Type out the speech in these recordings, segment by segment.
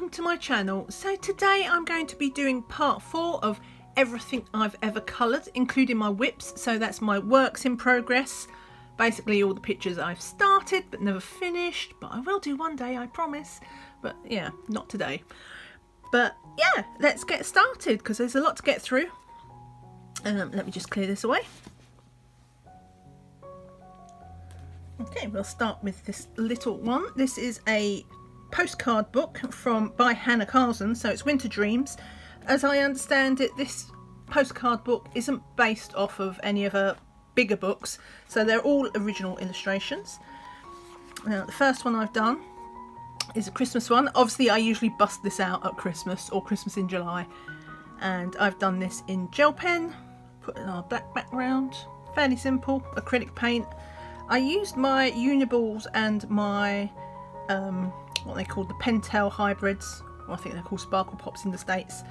welcome to my channel. So today I'm going to be doing part four of everything I've ever coloured, including my WIPs. So that's my works in progress. Basically all the pictures I've started but never finished, but I will do one day, I promise. But yeah, not today. But yeah, let's get started because there's a lot to get through. Um, let me just clear this away. Okay, we'll start with this little one. This is a postcard book from by Hanna Karlzon, so it's Winter Dreams. As I understand it, this postcard book isn't based off of any of her bigger books, so they're all original illustrations. Now, the first one I've done is a Christmas one. Obviously, I usually bust this out at Christmas or Christmas in July, and I've done this in gel pen, put on a black background, fairly simple, acrylic paint. I used my Uniballs and my um, what they call the Pentel hybrids, I think they're called Sparkle Pops in the States,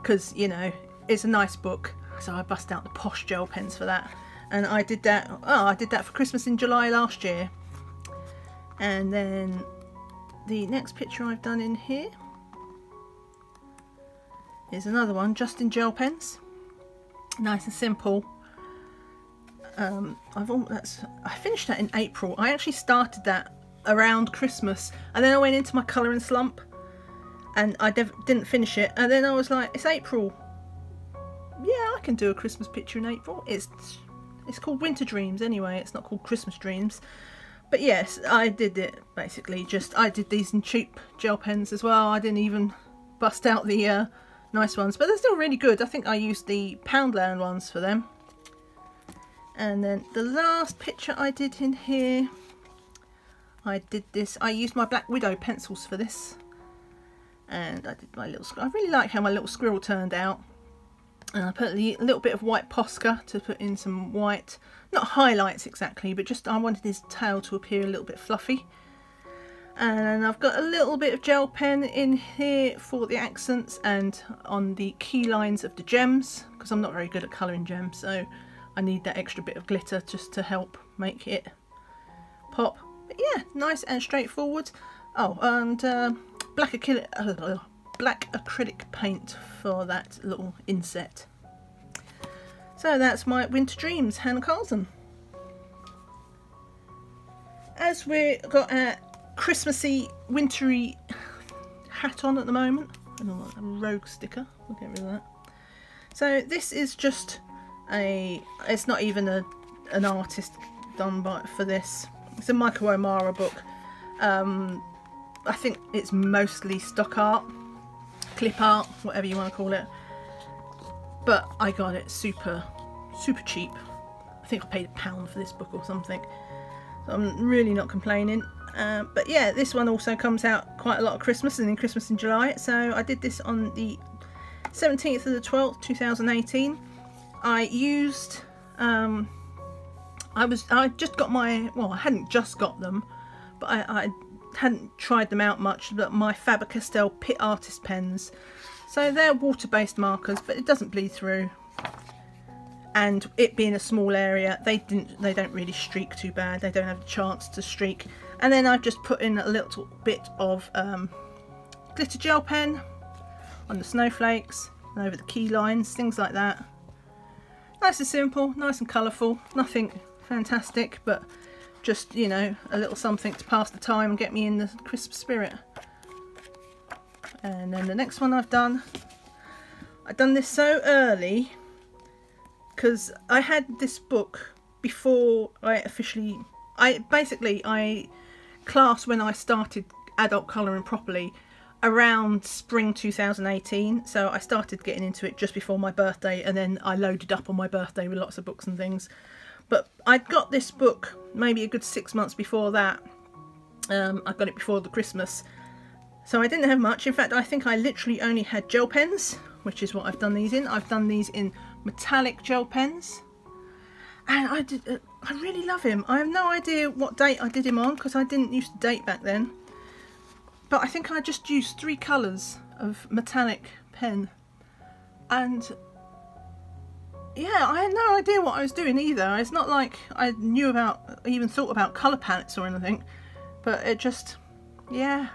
because you know it's a nice book. So I bust out the posh gel pens for that, and I did that. Oh, I did that for Christmas in July last year, and then the next picture I've done in here is another one just in gel pens, nice and simple um, I've that's I finished that in April. I actually started that around Christmas, and then I went into my colouring slump, and I didn't finish it. And then I was like, it's April. Yeah, I can do a Christmas picture in April. It's it's called Winter Dreams anyway. It's not called Christmas Dreams. But yes, I did it basically. Just I did these in cheap gel pens as well. I didn't even bust out the uh, nice ones, but they're still really good. I think I used the Poundland ones for them. And then the last picture I did in here, I did this, I used my Black Widow pencils for this. And I did my little, I really like how my little squirrel turned out. And I put a little bit of white Posca to put in some white, not highlights exactly, but just I wanted his tail to appear a little bit fluffy. And I've got a little bit of gel pen in here for the accents and on the key lines of the gems, because I'm not very good at colouring gems, so I need that extra bit of glitter just to help make it pop. Yeah, nice and straightforward. Oh, and uh, black, acrylic, uh, black acrylic paint for that little inset. So that's my Winter Dreams, Hanna Karlzon. As we've got a Christmassy, wintry hat on at the moment, and a rogue sticker, we'll get rid of that. So this is just a it's not even a an artist done by for this it's a Michael O'Mara book. Um, I think it's mostly stock art clip art whatever you want to call it. But I got it super super cheap. I think I paid a pound for this book or something. So I'm really not complaining. Uh, but yeah this one also comes out quite a lot of Christmas and in Christmas in July. So I did this on the 17th of the 12th 2018 I used um, I was I just got my well I hadn't just got them but I, I hadn't tried them out much but my Faber-Castell Pitt Artist pens. So they're water-based markers but it doesn't bleed through. And it being a small area they didn't they don't really streak too bad. They don't have a chance to streak. And then I've just put in a little bit of um, glitter gel pen on the snowflakes and over the key lines things like that. Nice and simple, nice and colourful, nothing fantastic, but just, you know, a little something to pass the time and get me in the crisp spirit. And then the next one I've done, I've done this so early because I had this book before I officially, I basically, I class when I started adult colouring properly around spring 2018 so I started getting into it just before my birthday and then I loaded up on my birthday with lots of books and things but I got this book maybe a good six months before that. Um, I got it before the Christmas. So I didn't have much. In fact I think I literally only had gel pens which is what I've done these in. I've done these in metallic gel pens. And I did uh, I really love him. I have no idea what date I did him on because I didn't use the date back then. But I think I just used three colours of metallic pen. And yeah I had no idea what I was doing either it's not like I knew about even thought about colour palettes or anything but it just yeah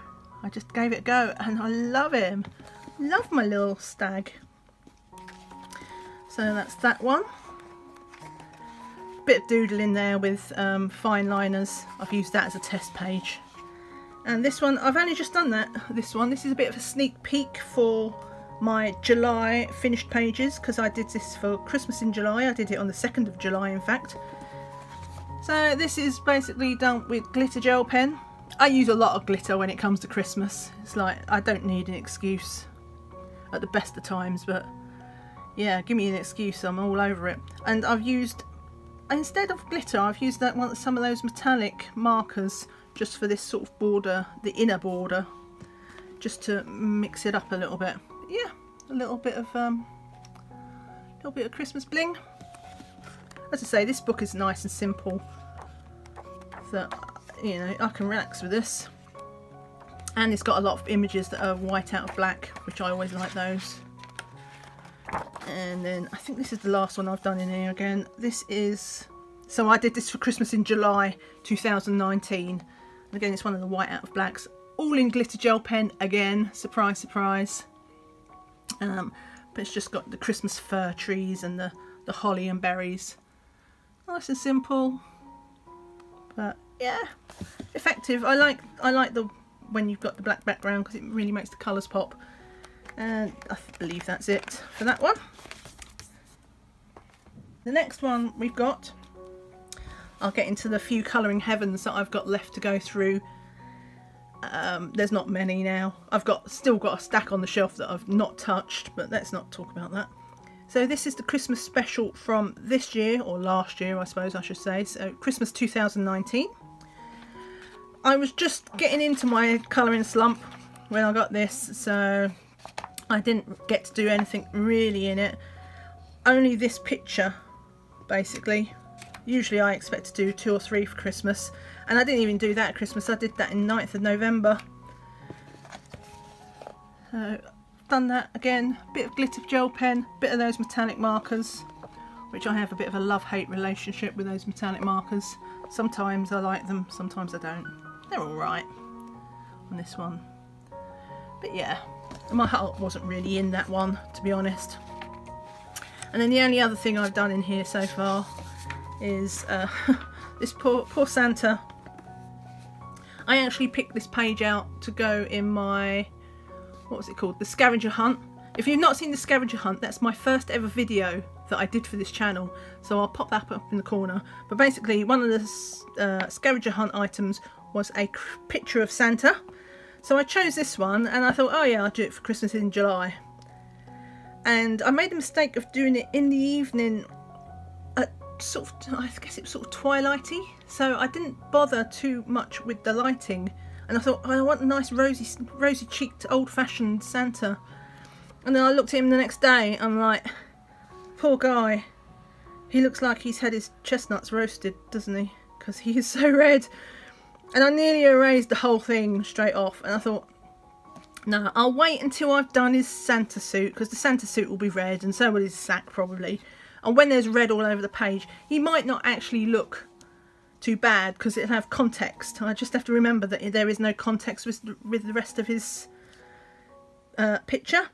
I just gave it a go and I love him. Love my little stag. So that's that one. Bit of doodle in there with um, fine liners. I've used that as a test page. And this one, I've only just done that, this one. This is a bit of a sneak peek for my July finished pages because I did this for Christmas in July. I did it on the 2nd of July, in fact. So this is basically done with glitter gel pen. I use a lot of glitter when it comes to Christmas. It's like, I don't need an excuse at the best of times, but yeah, give me an excuse, I'm all over it. And I've used, instead of glitter, I've used that one, some of those metallic markers just for this sort of border, the inner border, just to mix it up a little bit. Yeah, a little bit of, um, a little bit of Christmas bling. As I say, this book is nice and simple, that, you know, I can relax with this. And it's got a lot of images that are white out of black which I always like those. And then I think this is the last one I've done in here again. This is so I did this for Christmas in July 2019 and again it's one of the white out of blacks. All in glitter gel pen again. Surprise surprise um, but it's just got the Christmas fir trees and the the holly and berries nice and simple but yeah effective I like I like the when you've got the black background because it really makes the colours pop. And I believe that's it for that one. The next one we've got, I'll get into the few colouring heavens that I've got left to go through. Um, there's not many now. I've got still got a stack on the shelf that I've not touched, but let's not talk about that. So this is the Christmas special from this year, or last year I suppose I should say, so Christmas 2019. I was just getting into my colouring slump when I got this so I didn't get to do anything really in it only this picture basically usually I expect to do two or three for Christmas. And I didn't even do that at Christmas. I did that in 9th of November. So done that again. Bit of glitter gel pen bit of those metallic markers which I have a bit of a love-hate relationship with those metallic markers. Sometimes I like them sometimes I don't. They're alright on this one. But yeah, my heart wasn't really in that one, to be honest. And then the only other thing I've done in here so far is uh, this poor, poor Santa. I actually picked this page out to go in my, what was it called, the scavenger hunt. If you've not seen the scavenger hunt, that's my first ever video that I did for this channel so I'll pop that up in the corner but basically one of the uh, scavenger hunt items was a picture of Santa. So I chose this one and I thought, oh yeah, I'll do it for Christmas in July. And I made the mistake of doing it in the evening sort of, I guess it was sort of twilighty. So I didn't bother too much with the lighting. And I thought, oh, I want a nice rosy, rosy cheeked old fashioned Santa. And then I looked at him the next day I'm like, poor guy. He looks like he's had his chestnuts roasted, doesn't he? Because he is so red. And I nearly erased the whole thing straight off. And I thought, no, I'll wait until I've done his Santa suit. Because the Santa suit will be red and so will his sack probably. And when there's red all over the page, he might not actually look too bad because it'll have context. I just have to remember that there is no context with, with the rest of his uh, picture.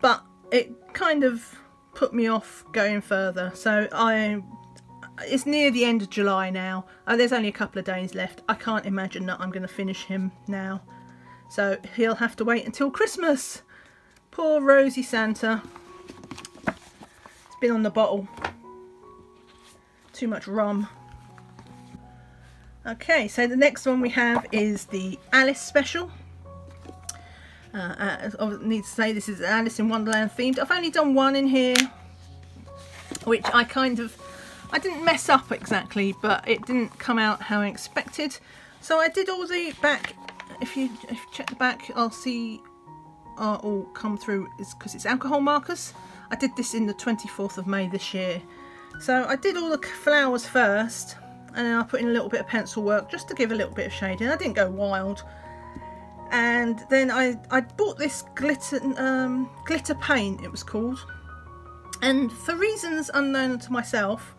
But it kind of put me off going further. So I it's near the end of July now. Oh, there's only a couple of days left. I can't imagine that I'm going to finish him now. So he'll have to wait until Christmas. Poor Rosie Santa. Been on the bottle. Too much rum. Okay, so the next one we have is the Alice special. Uh, I need to say this is Alice in Wonderland themed. I've only done one in here, which I kind of I didn't mess up exactly, but it didn't come out how I expected. So I did all the back, if you, if you check the back, I'll see are all come through is because it's alcohol markers. I did this in the 24th of May this year. So I did all the flowers first and then I put in a little bit of pencil work just to give a little bit of shading. I didn't go wild. And then I, I bought this glitter um, glitter paint, it was called. And for reasons unknown to myself,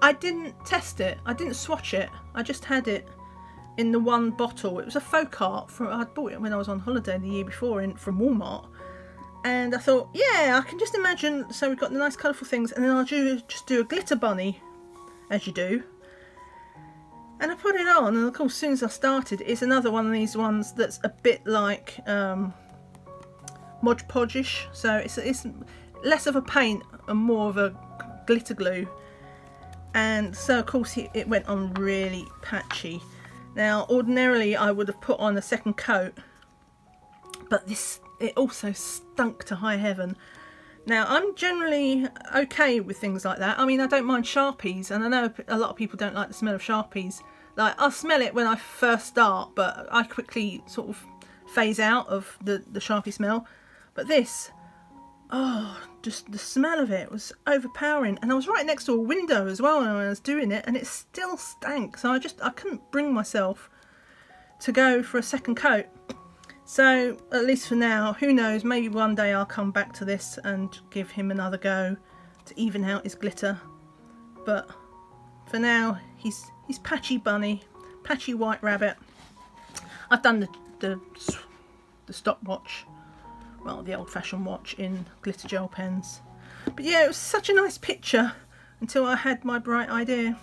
I didn't test it. I didn't swatch it. I just had it. in the one bottle. It was a FolkArt from I bought it when I was on holiday the year before in from Walmart. And I thought, yeah, I can just imagine. So we've got the nice colourful things, and then I'll do just do a glitter bunny, as you do. And I put it on, and of course, as soon as I started, it's another one of these ones that's a bit like um, Mod Podgeish. So it's it's less of a paint and more of a glitter glue. And so, of course, it, it went on really patchy. Now, ordinarily, I would have put on a second coat, but this it also stunk to high heaven. Now, I'm generally okay with things like that. I mean, I don't mind Sharpies, and I know a lot of people don't like the smell of Sharpies. Like, I'll smell it when I first start, but I quickly sort of phase out of the, the Sharpie smell. But this, oh, just the smell of it was overpowering. And I was right next to a window as well when I was doing it, and it still stank. So I just, I couldn't bring myself to go for a second coat. So, at least for now, who knows, maybe one day I'll come back to this and give him another go to even out his glitter. But for now, he's he's Patchy Bunny, Patchy White Rabbit. I've done the, the, the stopwatch, well, the old-fashioned watch in glitter gel pens. But yeah, it was such a nice picture until I had my bright idea,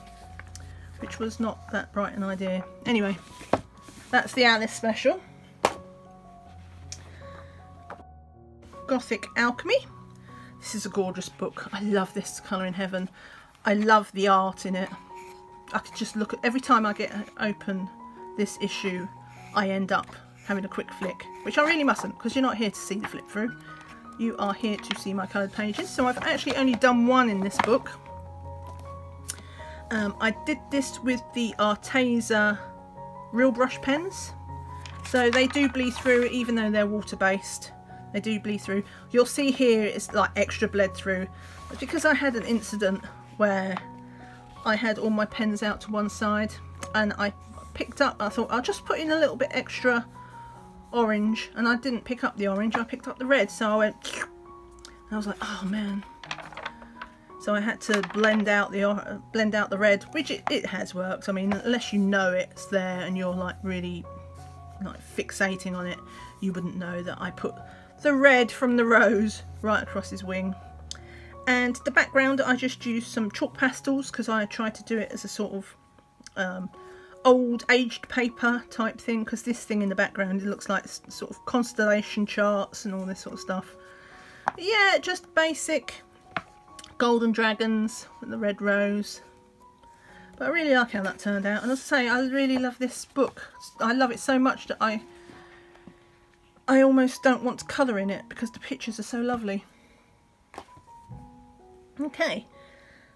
which was not that bright an idea. Anyway, that's the Alice special. Gothic Alchemy. This is a gorgeous book. I love this Colouring Heaven. I love the art in it. I could just look at every time I get open this issue I end up having a quick flick which I really mustn't because you're not here to see the flip through you are here to see my coloured pages so I've actually only done one in this book um, I did this with the Arteza real brush pens so they do bleed through even though they're water based they do bleed through. You'll see here it's like extra bled through. But because I had an incident where I had all my pens out to one side and I picked up, I thought I'll just put in a little bit extra orange and I didn't pick up the orange, I picked up the red. So I went, I was like, oh man. So I had to blend out the uh, blend out the red, which it, it has worked. I mean, unless you know it's there and you're like really like fixating on it, you wouldn't know that I put the red from the rose right across his wing. And the background, I just used some chalk pastels because I tried to do it as a sort of um, old aged paper type thing because this thing in the background it looks like sort of constellation charts and all this sort of stuff. Yeah, just basic golden dragons with the red rose. But I really like how that turned out. And as I say, I really love this book. I love it so much that I I almost don't want to colour in it because the pictures are so lovely. Okay,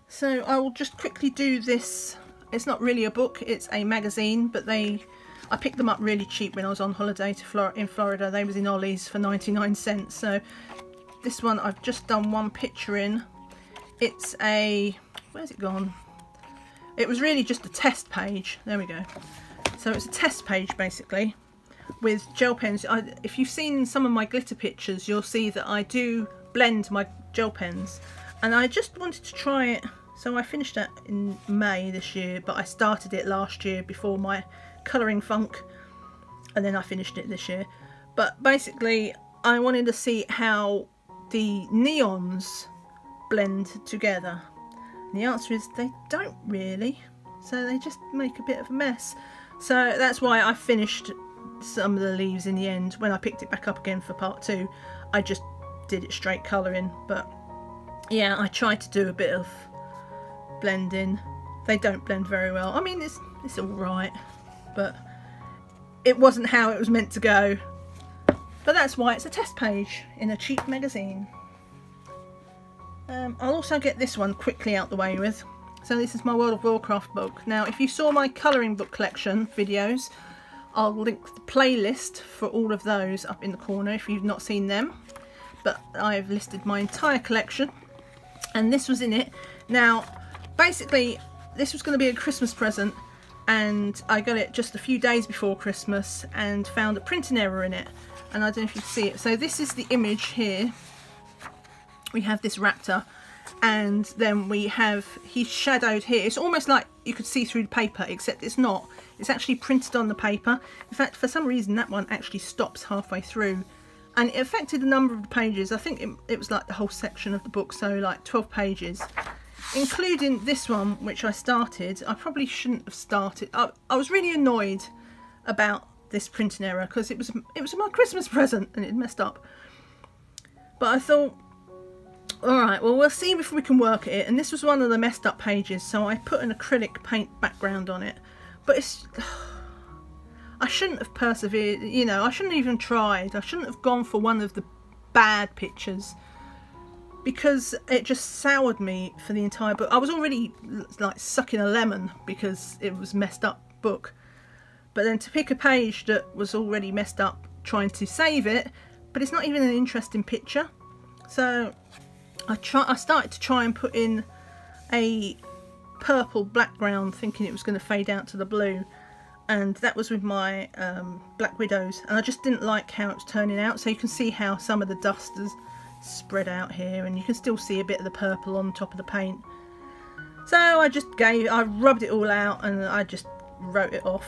so I will just quickly do this. It's not really a book, it's a magazine, but they I picked them up really cheap when I was on holiday to Flor in Florida. They was in Ollie's for 99 cents. So this one I've just done one picture in. It's a, where's it gone? It was really just a test page. There we go. So it's a test page basically with gel pens. I, if you've seen some of my glitter pictures, you'll see that I do blend my gel pens. And I just wanted to try it. So I finished that in May this year, but I started it last year before my colouring funk. And then I finished it this year. But basically, I wanted to see how the neons blend together. And the answer is they don't really. So they just make a bit of a mess. So that's why I finished some of the leaves in the end. When I picked it back up again for part two, I just did it straight colouring. But yeah, I tried to do a bit of blending. They don't blend very well. I mean, it's, it's alright, but it wasn't how it was meant to go. But that's why it's a test page in a cheap magazine. Um, I'll also get this one quickly out the way with. So this is my World of Warcraft book. Now, if you saw my colouring book collection videos, I'll link the playlist for all of those up in the corner if you've not seen them. But I've listed my entire collection and this was in it. Now, basically, this was going to be a Christmas present and I got it just a few days before Christmas and found a printing error in it. And I don't know if you can see it. So this is the image here. We have this raptor and then we have, he's shadowed here. It's almost like you could see through the paper, except it's not It's actually printed on the paper. In fact, for some reason, that one actually stops halfway through. And it affected a number of pages. I think it, it was like the whole section of the book, so like 12 pages. Including this one, which I started. I probably shouldn't have started. I, I was really annoyed about this printing error because it was it was my Christmas present and it messed up. But I thought, all right, well we'll see if we can work at it. And this was one of the messed up pages, so I put an acrylic paint background on it. But it's, I shouldn't have persevered. You know, I shouldn't have even tried. I shouldn't have gone for one of the bad pictures because it just soured me for the entire book. I was already like sucking a lemon because it was messed up book. But then to pick a page that was already messed up trying to save it, but it's not even an interesting picture. So I try I started to try and put in a purple background thinking it was going to fade out to the blue. And that was with my um, Black Widows. And I just didn't like how it's turning out. So you can see how some of the dust has spread out here and you can still see a bit of the purple on top of the paint. So I just gave I rubbed it all out and I just wrote it off.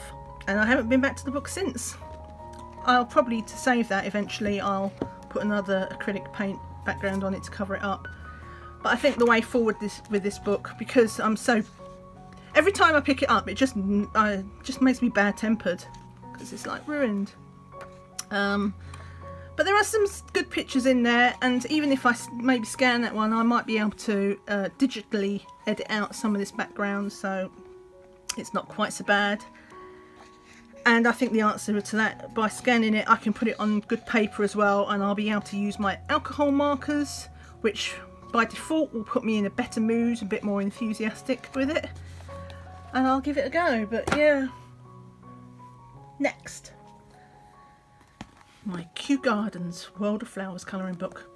And I haven't been back to the book since. I'll probably, to save that eventually, I'll put another acrylic paint background on it to cover it up. But I think the way forward this with this book, because I'm so... Every time I pick it up, it just uh, just makes me bad-tempered. Because it's like ruined. Um, but there are some good pictures in there, and even if I maybe scan that one, I might be able to uh, digitally edit out some of this background, so it's not quite so bad and I think the answer to that by scanning it I can put it on good paper as well and I'll be able to use my alcohol markers which by default will put me in a better mood a bit more enthusiastic with it. And I'll give it a go but yeah. Next. My Kew Gardens World of Flowers colouring book.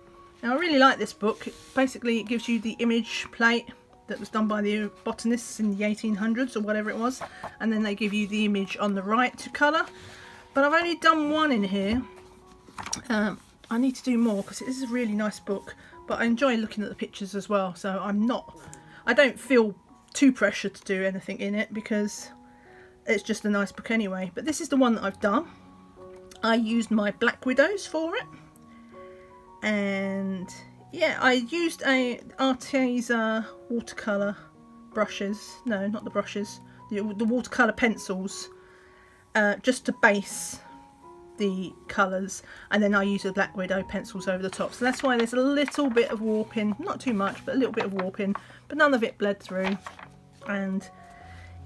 Now I really like this book. Basically it gives you the image plate that was done by the botanists in the 1800s or whatever it was and then they give you the image on the right to colour. But I've only done one in here. Um, I need to do more because this is a really nice book but I enjoy looking at the pictures as well so I'm not I don't feel too pressured to do anything in it because it's just a nice book anyway but this is the one that I've done I used my Black Widows for it and yeah, I used a Arteza watercolour brushes. No, not the brushes. The, the watercolour pencils. Uh, just to base the colours. And then I use the Black Widow pencils over the top. So that's why there's a little bit of warping. Not too much, but a little bit of warping. But none of it bled through. And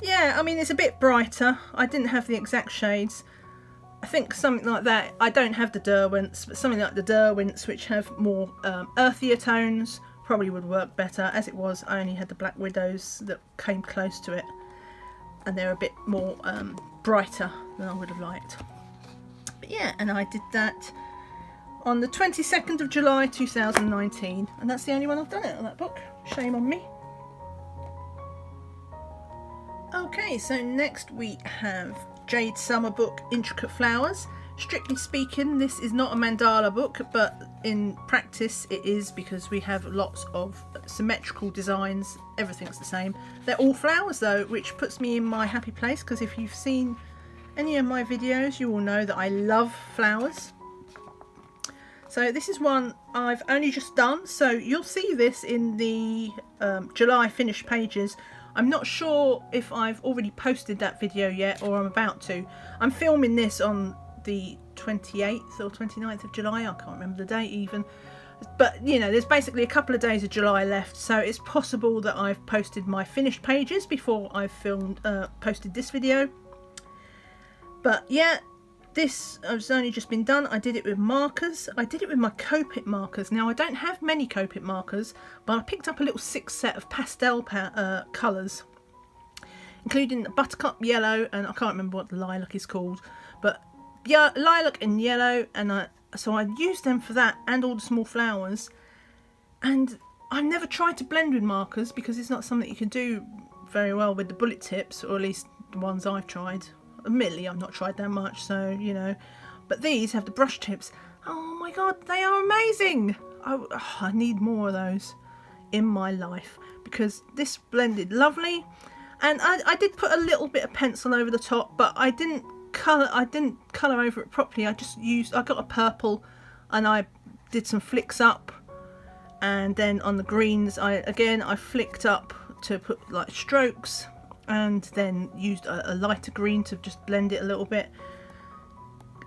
yeah, I mean, it's a bit brighter. I didn't have the exact shades. I think something like that, I don't have the Derwents, but something like the Derwents which have more um, earthier tones probably would work better. As it was, I only had the Black Widows that came close to it and they're a bit more um, brighter than I would have liked. But yeah, and I did that on the 22nd of July 2019 and that's the only one I've done it on that book. Shame on me. Okay, so next we have Jade Summer book Intricate Flowers. Strictly speaking, this is not a mandala book, but in practice it is because we have lots of symmetrical designs. Everything's the same. They're all flowers though, which puts me in my happy place because if you've seen any of my videos, you will know that I love flowers. So this is one I've only just done, so you'll see this in the um, July finished pages I'm not sure if I've already posted that video yet or I'm about to. I'm filming this on the 28th or 29th of July, I can't remember the date even. But, you know, there's basically a couple of days of July left, so it's possible that I've posted my finished pages before I've filmed, uh, posted this video. But, yeah, this has only just been done. I did it with markers. I did it with my Copic markers. Now I don't have many Copic markers, but I picked up a little six set of pastel uh, colours, including the buttercup yellow, and I can't remember what the lilac is called, but yeah, lilac and yellow, and I, so I used them for that and all the small flowers. And I've never tried to blend with markers because it's not something you can do very well with the bullet tips, or at least the ones I've tried admittedly I've not tried that much so you know. But these have the brush tips. Oh my god they are amazing! I, oh, I need more of those in my life because this blended lovely. And I, I did put a little bit of pencil over the top but I didn't colour I didn't colour over it properly. I just used I got a purple and I did some flicks up. And then on the greens I again I flicked up to put like strokes and then used a, a lighter green to just blend it a little bit.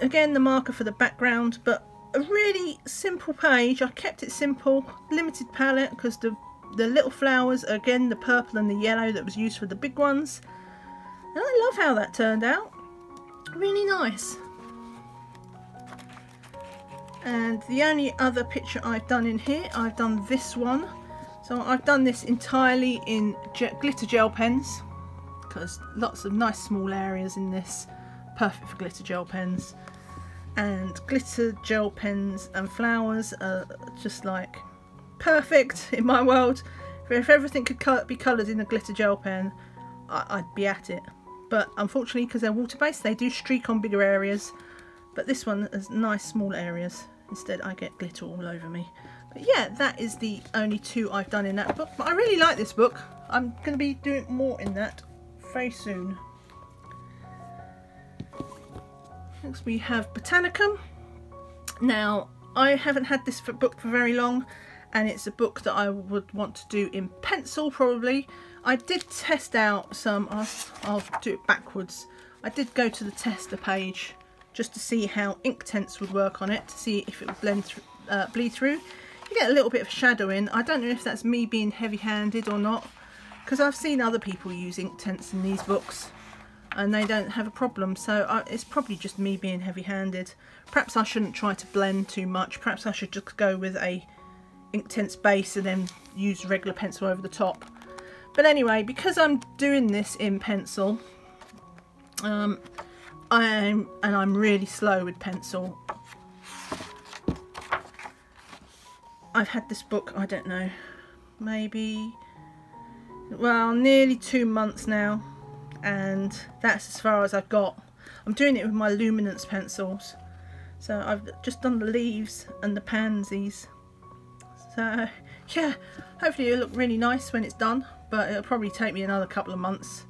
Again the marker for the background but a really simple page. I kept it simple limited palette because the the little flowers again the purple and the yellow that was used for the big ones. And I love how that turned out. Really nice. And the only other picture I've done in here I've done this one. So I've done this entirely in glitter gel pens because lots of nice small areas in this perfect for glitter gel pens. And glitter gel pens and flowers are just like perfect in my world. If everything could be coloured in a glitter gel pen I'd be at it. But unfortunately because they're water based they do streak on bigger areas. But this one has nice small areas. Instead I get glitter all over me. But yeah that is the only two I've done in that book. But I really like this book. I'm going to be doing more in that very soon. Next we have Botanicum. Now I haven't had this book for very long and it's a book that I would want to do in pencil probably. I did test out some I'll, I'll do it backwards. I did go to the tester page just to see how Inktense would work on it to see if it would blend uh, bleed through. You get a little bit of shadow in. I don't know if that's me being heavy-handed or not because I've seen other people use Inktense in these books and they don't have a problem so I, it's probably just me being heavy-handed. Perhaps I shouldn't try to blend too much. Perhaps I should just go with a ink Inktense base and then use regular pencil over the top. But anyway, because I'm doing this in pencil, um, I'm and I'm really slow with pencil. I've had this book, I don't know, maybe well, nearly two months now and that's as far as I've got. I'm doing it with my luminance pencils. So I've just done the leaves and the pansies. So yeah, hopefully it'll look really nice when it's done, but it'll probably take me another couple of months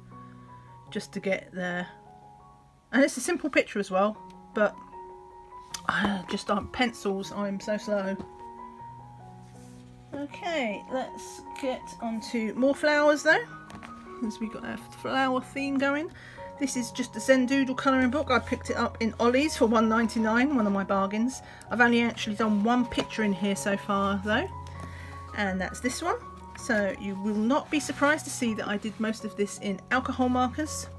just to get there and it's a simple picture as well but uh, just on pencils I'm so slow okay let's get on to more flowers though as we got our flower theme going this is just a Zendoodle colouring book. I picked it up in Ollie's for 1.99, one of my bargains. I've only actually done one picture in here so far though, and that's this one. So you will not be surprised to see that I did most of this in alcohol markers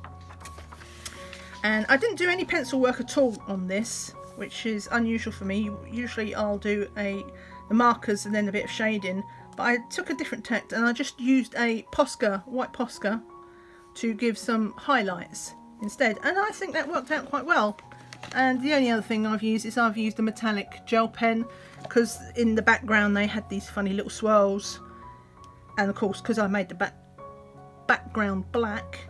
and I didn't do any pencil work at all on this which is unusual for me usually I'll do a the markers and then a bit of shading but I took a different tact and I just used a Posca white Posca to give some highlights instead. And I think that worked out quite well. And the only other thing I've used is I've used a metallic gel pen because in the background they had these funny little swirls. And of course because I made the back background black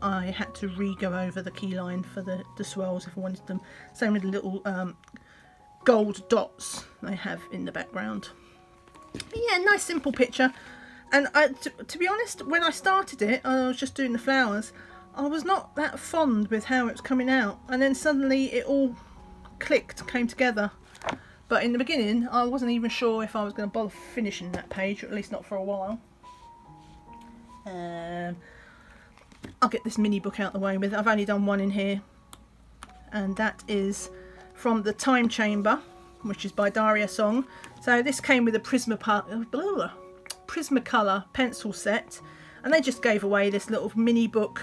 I had to re-go over the keyline for the, the swirls if I wanted them. Same with the little um, gold dots they have in the background. But yeah, nice simple picture. And I, to, to be honest, when I started it, I was just doing the flowers, I was not that fond with how it was coming out. And then suddenly it all clicked, came together. But in the beginning, I wasn't even sure if I was going to bother finishing that page, or at least not for a while. Um, I'll get this mini book out the way with. I've only done one in here and that is from the Time Chamber which is by Daria Song. So this came with a Prisma Prismacolor pencil set and they just gave away this little mini book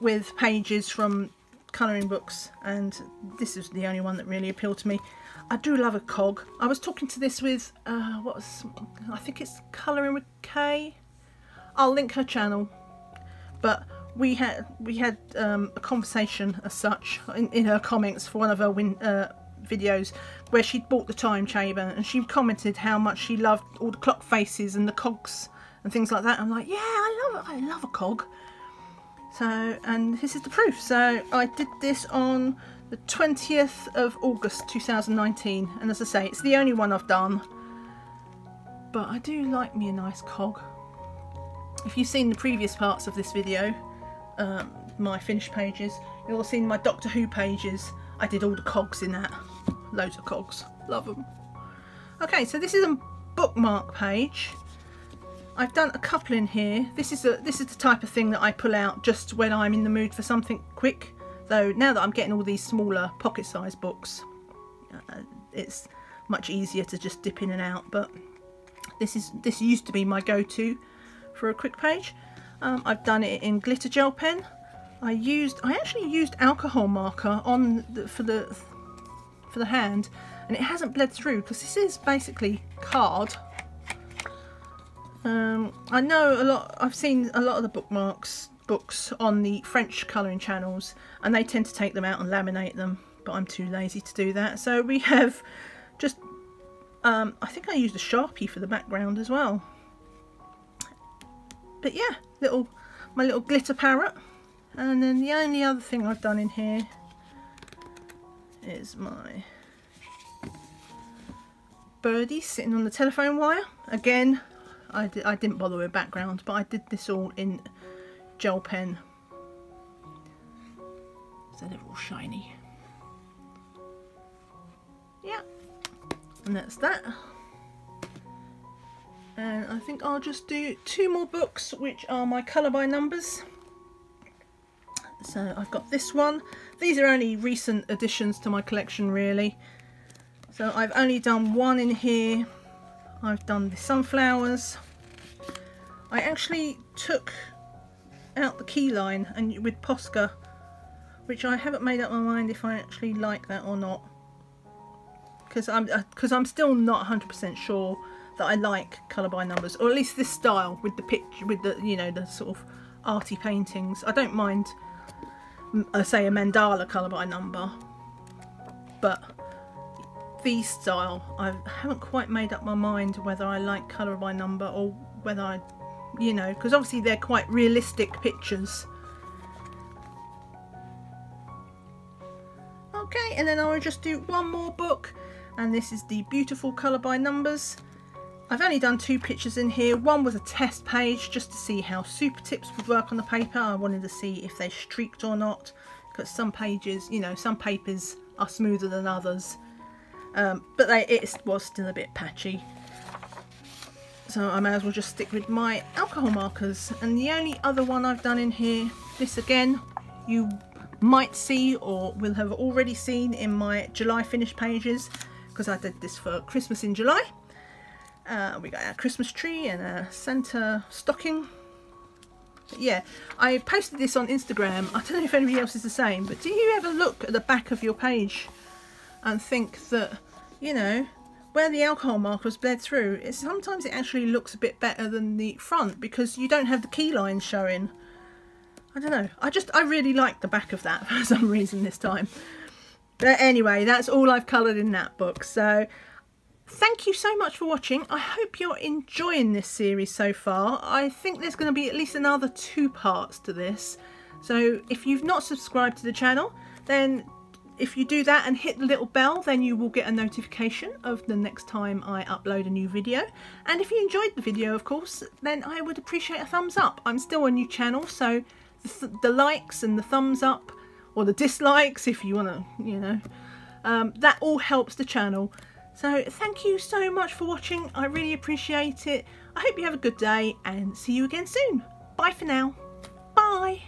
with pages from colouring books and this is the only one that really appealed to me. I do love a cog. I was talking to this with, uh, what was, I think it's Colouring with K. I'll link her channel but we had we had um, a conversation as such in, in, her comments for one of her win, uh, videos where she'd bought the time chamber and she commented how much she loved all the clock faces and the cogs and things like that. I'm like, yeah, I love it. I love a cog. So, and this is the proof. So I did this on the 20th of August 2019 and as I say, it's the only one I've done. But I do like me a nice cog. if you've seen the previous parts of this video, um, my finished pages, you'll have seen my Doctor Who pages. I did all the cogs in that. Loads of cogs. Love them. Okay, so this is a bookmark page. I've done a couple in here. This is a this is the type of thing that I pull out just when I'm in the mood for something quick. Though now that I'm getting all these smaller pocket-sized books, uh, it's much easier to just dip in and out. But this is this used to be my go-to for a quick page. Um, I've done it in glitter gel pen. I used I actually used alcohol marker on the, for the for the hand, and it hasn't bled through because this is basically card. Um, I know a lot, I've seen a lot of the bookmarks books on the French colouring channels and they tend to take them out and laminate them but I'm too lazy to do that. So we have just um, I think I used a Sharpie for the background as well. But yeah little my little glitter parrot and then the only other thing I've done in here is my birdie sitting on the telephone wire again I, di I didn't bother with background, but I did this all in gel pen. So they're all shiny. Yeah, and that's that. And I think I'll just do two more books, which are my colour by numbers. So I've got this one. These are only recent additions to my collection, really. So I've only done one in here I've done the sunflowers. I actually took out the key line and with Posca, which I haven't made up my mind if I actually like that or not. Because I'm because uh, I'm still not 100% sure that I like colour by numbers, or at least this style with the picture, with the you know the sort of arty paintings. I don't mind, uh, say a mandala colour by number, but these style, I haven't quite made up my mind whether I like colour by number or whether I, you know, because obviously they're quite realistic pictures. Okay, and then I'll just do one more book, and this is the beautiful colour by numbers. I've only done two pictures in here. One was a test page just to see how super tips would work on the paper. I wanted to see if they streaked or not because some pages, you know, some papers are smoother than others um, but they, it was still a bit patchy. So I may as well just stick with my alcohol markers. And the only other one I've done in here, this again, you might see or will have already seen in my July finish pages because I did this for Christmas in July. Uh, we got our Christmas tree and a Santa stocking. But yeah, I posted this on Instagram. I don't know if anybody else is the same, but do you ever look at the back of your page and think that, you know, where the alcohol marker was bled through, it, sometimes it actually looks a bit better than the front because you don't have the key lines showing. I don't know. I just, I really like the back of that for some reason this time. But anyway, that's all I've coloured in that book. So thank you so much for watching. I hope you're enjoying this series so far. I think there's going to be at least another two parts to this. So if you've not subscribed to the channel, then if you do that and hit the little bell then you will get a notification of the next time I upload a new video and if you enjoyed the video of course then I would appreciate a thumbs up. I'm still a new channel so the, th the likes and the thumbs up or the dislikes if you want to you know um, that all helps the channel so thank you so much for watching. I really appreciate it. I hope you have a good day and see you again soon. Bye for now. Bye.